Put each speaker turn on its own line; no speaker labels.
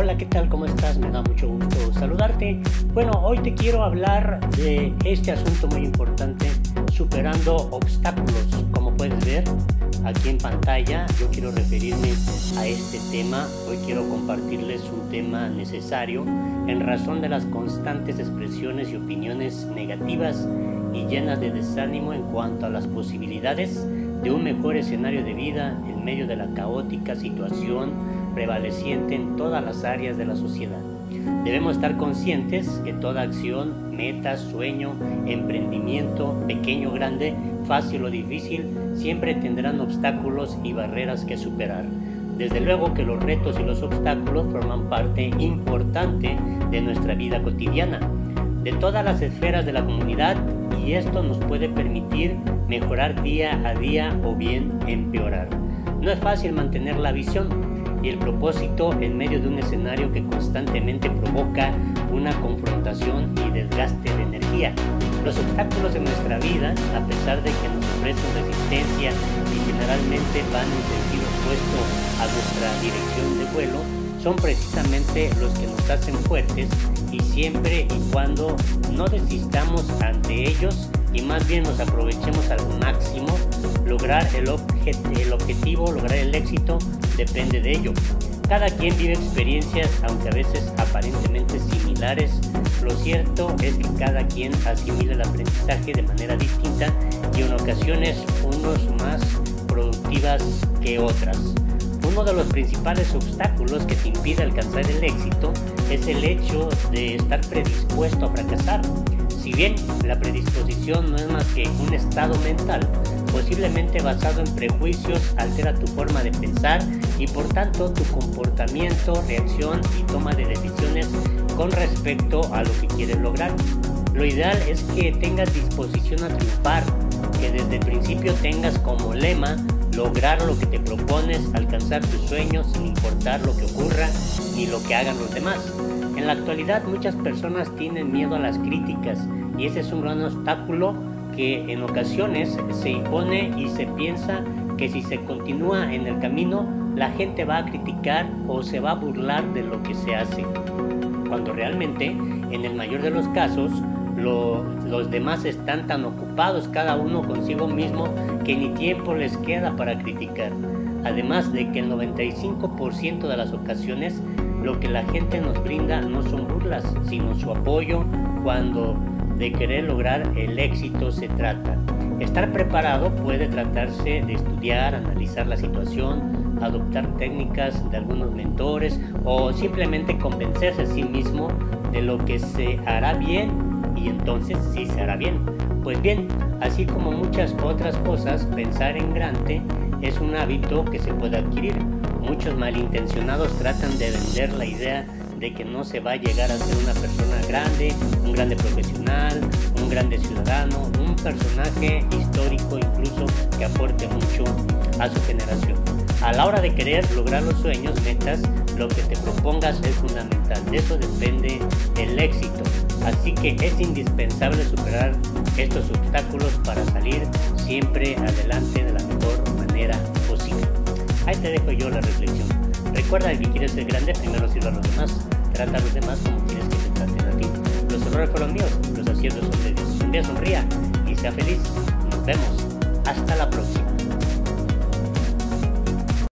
Hola, ¿qué tal? ¿Cómo estás? Me da mucho gusto saludarte. Bueno, hoy te quiero hablar de este asunto muy importante, superando obstáculos. Como puedes ver aquí en pantalla, yo quiero referirme a este tema. Hoy quiero compartirles un tema necesario en razón de las constantes expresiones y opiniones negativas y llenas de desánimo en cuanto a las posibilidades de un mejor escenario de vida en medio de la caótica situación prevaleciente en todas las áreas de la sociedad. Debemos estar conscientes que toda acción, meta, sueño, emprendimiento, pequeño o grande, fácil o difícil, siempre tendrán obstáculos y barreras que superar. Desde luego que los retos y los obstáculos forman parte importante de nuestra vida cotidiana, de todas las esferas de la comunidad y esto nos puede permitir mejorar día a día o bien empeorar. No es fácil mantener la visión y el propósito en medio de un escenario que constantemente provoca una confrontación y desgaste de energía. Los obstáculos en nuestra vida, a pesar de que nos ofrecen resistencia y generalmente van en sentido opuesto a nuestra dirección de vuelo, son precisamente los que nos hacen fuertes y siempre y cuando no desistamos ante ellos y más bien nos aprovechemos al máximo, lograr el, objetivo, lograr el éxito, depende de ello. Cada quien vive experiencias, aunque a veces aparentemente similares. Lo cierto es que cada quien asimila el aprendizaje de manera distinta y en ocasiones unos más productivas que otras. Uno de los principales obstáculos que te impide alcanzar el éxito es el hecho de estar predispuesto a fracasar. Si bien la predisposición no es más que un estado mental, posiblemente basado en prejuicios, altera tu forma de pensar y por tanto tu comportamiento, reacción y toma de decisiones con respecto a lo que quieres lograr. Lo ideal es que tengas disposición a triunfar, que desde el principio tengas como lema lograr lo que te propones, alcanzar tus sueños sin importar lo que ocurra ni lo que hagan los demás. En la actualidad muchas personas tienen miedo a las críticas y ese es un gran obstáculo que en ocasiones se impone y se piensa que si se continúa en el camino la gente va a criticar o se va a burlar de lo que se hace. Cuando realmente, en el mayor de los casos, los demás están tan ocupados cada uno consigo mismo que ni tiempo les queda para criticar. Además de que el 95% de las ocasiones lo que la gente nos brinda no son burlas, sino su apoyo cuando de querer lograr el éxito se trata. Estar preparado puede tratarse de estudiar, analizar la situación, adoptar técnicas de algunos mentores o simplemente convencerse a sí mismo de lo que se hará bien y entonces sí se hará bien. Pues bien, así como muchas otras cosas, pensar en grande es un hábito que se puede adquirir. Muchos malintencionados tratan de vender la idea de que no se va a llegar a ser una persona grande, un grande profesional, un grande ciudadano, un personaje histórico incluso que aporte mucho a su generación. A la hora de querer lograr los sueños, metas, lo que te propongas es fundamental. De eso depende el éxito. Así que es indispensable superar estos obstáculos para salir siempre adelante de la mejor manera. Ahí te dejo yo la reflexión. Recuerda que quieres ser grande, primero sirva a los demás. Trata a los demás como quieres que te traten a ti. Los errores fueron míos, los aciertos son de Dios. Un día sonría y sea feliz. Nos vemos. Hasta la próxima.